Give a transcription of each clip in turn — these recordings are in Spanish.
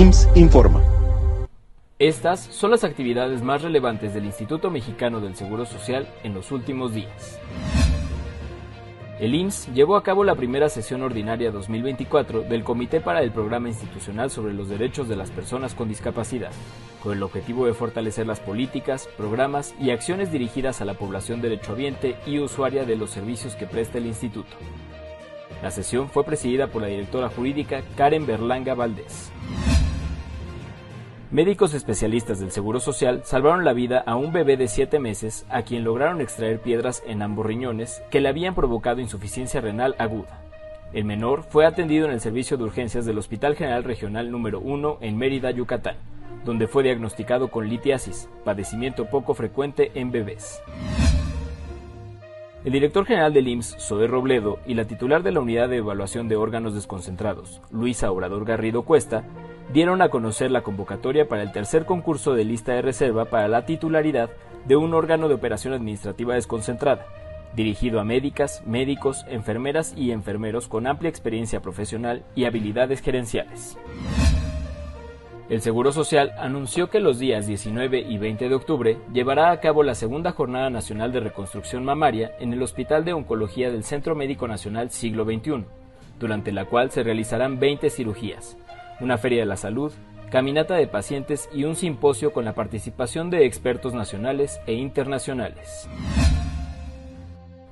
IMSS Informa. Estas son las actividades más relevantes del Instituto Mexicano del Seguro Social en los últimos días. El IMSS llevó a cabo la primera sesión ordinaria 2024 del Comité para el Programa Institucional sobre los Derechos de las Personas con Discapacidad, con el objetivo de fortalecer las políticas, programas y acciones dirigidas a la población derechohabiente y usuaria de los servicios que presta el Instituto. La sesión fue presidida por la directora jurídica Karen Berlanga Valdés. Médicos especialistas del Seguro Social salvaron la vida a un bebé de 7 meses a quien lograron extraer piedras en ambos riñones que le habían provocado insuficiencia renal aguda. El menor fue atendido en el servicio de urgencias del Hospital General Regional número 1 en Mérida, Yucatán, donde fue diagnosticado con litiasis, padecimiento poco frecuente en bebés. El director general del IMSS, Zoe Robledo, y la titular de la Unidad de Evaluación de Órganos Desconcentrados, Luisa Obrador Garrido Cuesta, dieron a conocer la convocatoria para el tercer concurso de lista de reserva para la titularidad de un órgano de operación administrativa desconcentrada, dirigido a médicas, médicos, enfermeras y enfermeros con amplia experiencia profesional y habilidades gerenciales. El Seguro Social anunció que los días 19 y 20 de octubre llevará a cabo la segunda Jornada Nacional de Reconstrucción Mamaria en el Hospital de Oncología del Centro Médico Nacional Siglo XXI, durante la cual se realizarán 20 cirugías, una feria de la salud, caminata de pacientes y un simposio con la participación de expertos nacionales e internacionales.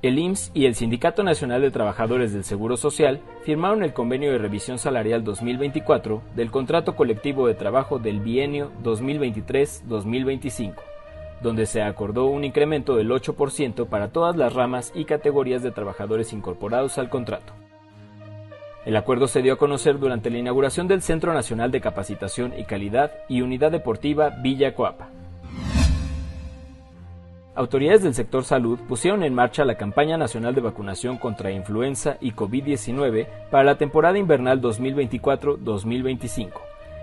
El IMSS y el Sindicato Nacional de Trabajadores del Seguro Social firmaron el convenio de revisión salarial 2024 del contrato colectivo de trabajo del bienio 2023-2025, donde se acordó un incremento del 8% para todas las ramas y categorías de trabajadores incorporados al contrato. El acuerdo se dio a conocer durante la inauguración del Centro Nacional de Capacitación y Calidad y Unidad Deportiva Villa Coapa. Autoridades del sector salud pusieron en marcha la campaña nacional de vacunación contra influenza y COVID-19 para la temporada invernal 2024-2025,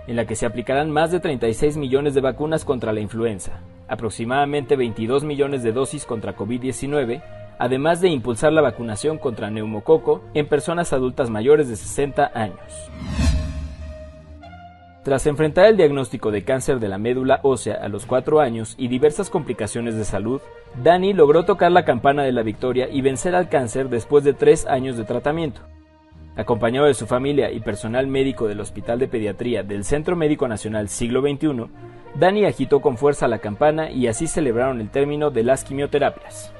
en la que se aplicarán más de 36 millones de vacunas contra la influenza, aproximadamente 22 millones de dosis contra COVID-19 además de impulsar la vacunación contra neumococo en personas adultas mayores de 60 años. Tras enfrentar el diagnóstico de cáncer de la médula ósea a los 4 años y diversas complicaciones de salud, Dani logró tocar la campana de la victoria y vencer al cáncer después de 3 años de tratamiento. Acompañado de su familia y personal médico del Hospital de Pediatría del Centro Médico Nacional Siglo XXI, Dani agitó con fuerza la campana y así celebraron el término de las quimioterapias.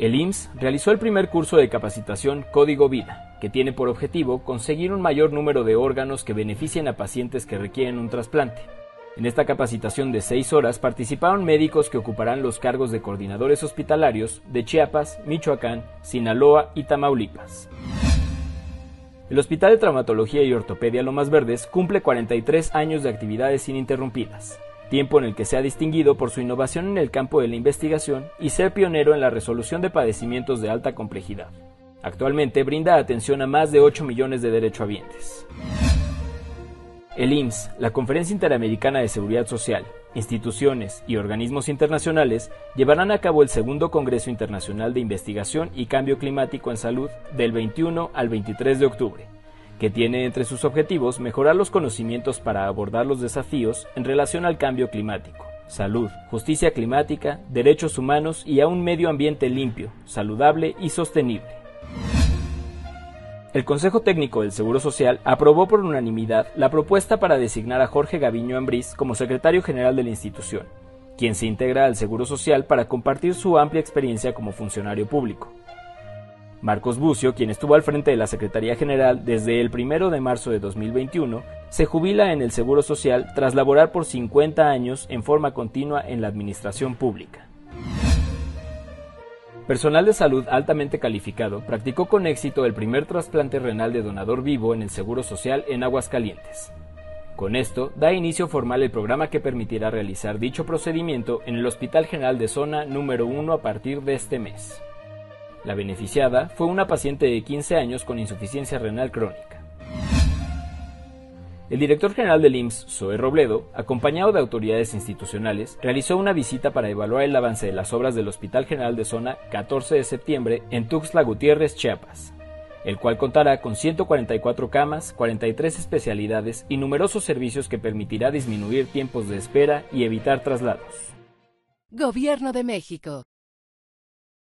El IMSS realizó el primer curso de capacitación Código Vida, que tiene por objetivo conseguir un mayor número de órganos que beneficien a pacientes que requieren un trasplante. En esta capacitación de seis horas participaron médicos que ocuparán los cargos de coordinadores hospitalarios de Chiapas, Michoacán, Sinaloa y Tamaulipas. El Hospital de Traumatología y Ortopedia Lomas Verdes cumple 43 años de actividades ininterrumpidas tiempo en el que se ha distinguido por su innovación en el campo de la investigación y ser pionero en la resolución de padecimientos de alta complejidad. Actualmente brinda atención a más de 8 millones de derechohabientes. El IMSS, la Conferencia Interamericana de Seguridad Social, instituciones y organismos internacionales llevarán a cabo el segundo Congreso Internacional de Investigación y Cambio Climático en Salud del 21 al 23 de octubre que tiene entre sus objetivos mejorar los conocimientos para abordar los desafíos en relación al cambio climático, salud, justicia climática, derechos humanos y a un medio ambiente limpio, saludable y sostenible. El Consejo Técnico del Seguro Social aprobó por unanimidad la propuesta para designar a Jorge Gaviño Ambrís como secretario general de la institución, quien se integra al Seguro Social para compartir su amplia experiencia como funcionario público. Marcos Bucio, quien estuvo al frente de la Secretaría General desde el 1 de marzo de 2021, se jubila en el Seguro Social tras laborar por 50 años en forma continua en la administración pública. Personal de salud altamente calificado practicó con éxito el primer trasplante renal de donador vivo en el Seguro Social en Aguascalientes. Con esto, da inicio formal el programa que permitirá realizar dicho procedimiento en el Hospital General de Zona número 1 a partir de este mes. La beneficiada fue una paciente de 15 años con insuficiencia renal crónica. El director general del IMSS, Zoe Robledo, acompañado de autoridades institucionales, realizó una visita para evaluar el avance de las obras del Hospital General de Zona 14 de septiembre en Tuxtla Gutiérrez, Chiapas. el cual contará con 144 camas, 43 especialidades y numerosos servicios que permitirá disminuir tiempos de espera y evitar traslados. Gobierno de México.